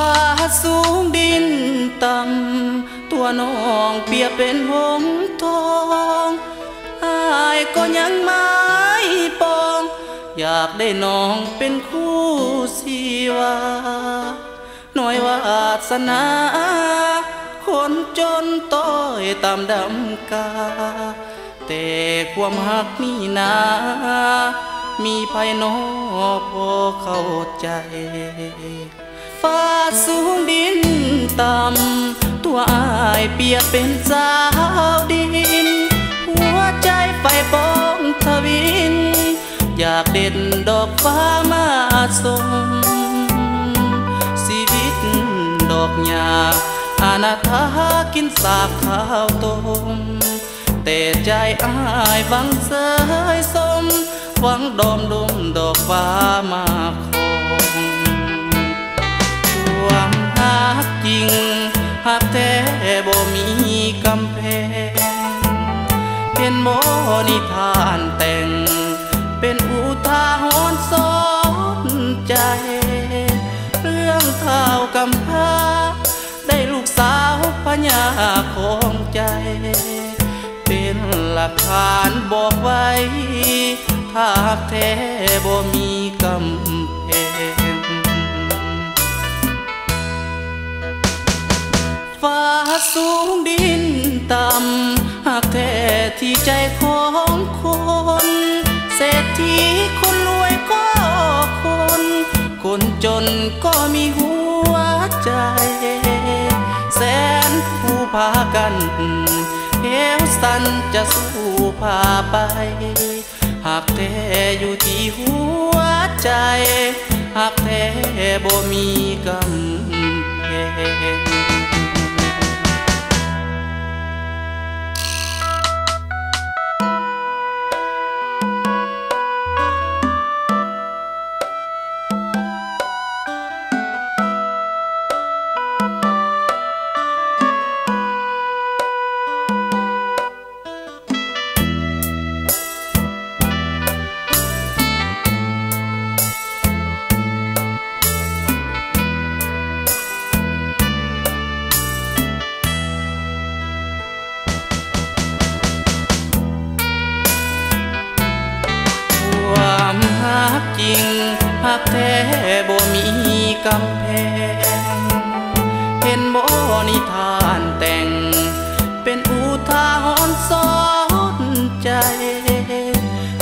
้าสูงดินต่ำตัวน้องเปียเป็นหงทองอายก็ยังไม่ปอง อยากได้น้องเป็นคู่ชีวาน่อยวาสนา คนจนต้อยตามดำกา แต่ความหักนี่นา มีภายน้อพอเข้าใจ ฟ้าสูงดินต่ำตัวอายเปียกเป็นสาวดิน หัวใจไฟปองทวิน อยากเด็ดดอกฟ้ามาส่งชีวิตดอกหญ้าอนาถากินสาบข้าวต้มแต่ใจอายบังเสยสมหวังดอมดมดอกฟ้ามาคง งหักแท้บ่มีกำแพง เป็นโมนิทานแต่ง เป็นอุทาหรณ์สอนใจ เรื่องเท่ากำพร้าได้ลูกสาวพญาของใจ เป็นหลักฐานบอกไว้ ถ้าแท้บ่มีกำ สูงดินต่ำหากแท้ที่ใจของคน เศรษฐีคนรวยก็คน คนจนก็มีหัวใจ แสนผู้พากันเหวสันจะสู้พาไป หากแท้อยู่ที่หัวใจ หากแท้บ่มีกำแพง กแท้บ่มีกำแพง เห็นบ่นิทานแต่ง เป็นอุทาหรณ์สอนใจ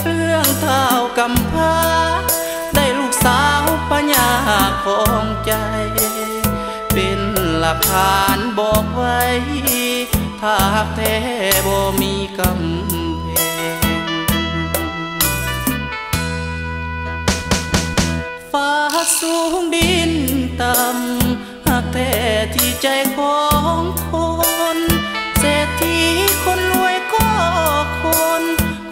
เรื่องเท่ากำพร้าได้ลูกสาวปัญญาของใจ เป็นหลักฐานบอกไว้ ถ้าหากแท้บ่มีกำ สูงดินต่ำหากแท้ที่ใจของคนเศรษฐีคนรวยก็คน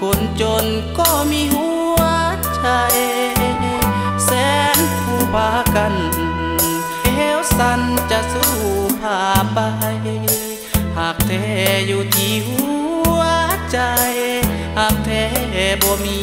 คนจนก็มีหัวใจ แสนผู้พากันเอวสันจะสู้พาไป หากแท้อยู่ที่หัวใจ หากแท้บ่มี